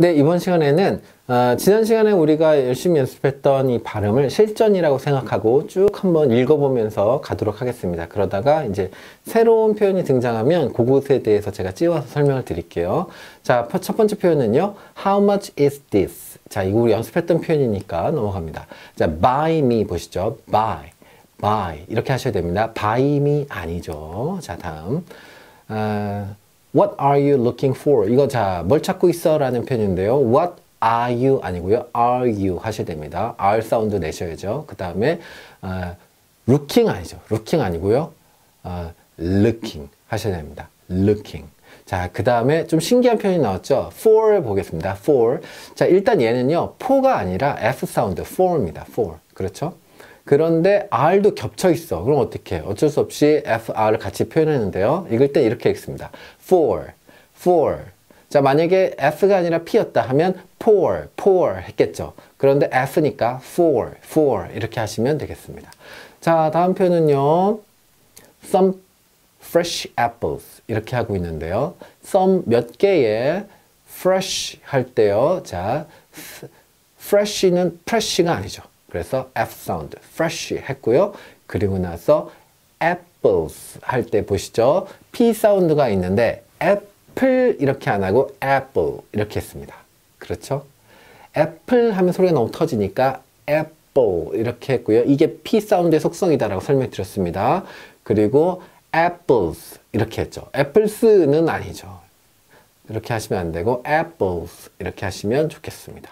네, 이번 시간에는 어, 지난 시간에 우리가 열심히 연습했던 이 발음을 실전이라고 생각하고 쭉 한번 읽어보면서 가도록 하겠습니다. 그러다가 이제 새로운 표현이 등장하면 그것에 대해서 제가 찌워서 설명을 드릴게요. 자, 첫 번째 표현은요. How much is this? 자, 이거 우리 연습했던 표현이니까 넘어갑니다. 자, buy me 보시죠. buy, buy 이렇게 하셔야 됩니다. buy me 아니죠. 자, 다음. 어, What are you looking for? 이거 자, 뭘 찾고 있어? 라는 표현인데요. What are you? 아니고요. Are you? 하셔야 됩니다. R sound 내셔야죠. 그 다음에 어, looking 아니죠. looking 아니고요. 어, looking 하셔야 됩니다. looking. 자, 그 다음에 좀 신기한 표현이 나왔죠? for 보겠습니다. for. 자, 일단 얘는요. for가 아니라 F sound, for입니다. for. 그렇죠? 그런데 R도 겹쳐 있어. 그럼 어떻게 해? 어쩔 수 없이 FR을 같이 표현했는데요. 읽을 때 이렇게 읽습니다. for, for. 자, 만약에 F가 아니라 P였다 하면 pour, pour 했겠죠. 그런데 F니까 for, for 이렇게 하시면 되겠습니다. 자, 다음 표현은요. some fresh apples 이렇게 하고 있는데요. some 몇 개의 fresh 할 때요. 자, fresh는 fresh가 아니죠. 그래서 F 사운드, fresh 했고요. 그리고 나서 apples 할 때 보시죠. P 사운드가 있는데 apple 이렇게 안 하고 apple 이렇게 했습니다. 그렇죠? 애플 하면 소리가 너무 터지니까 apple 이렇게 했고요. 이게 P 사운드의 속성이다라고 설명드렸습니다. 그리고 apples 이렇게 했죠. apples는 아니죠. 이렇게 하시면 안 되고 apples 이렇게 하시면 좋겠습니다.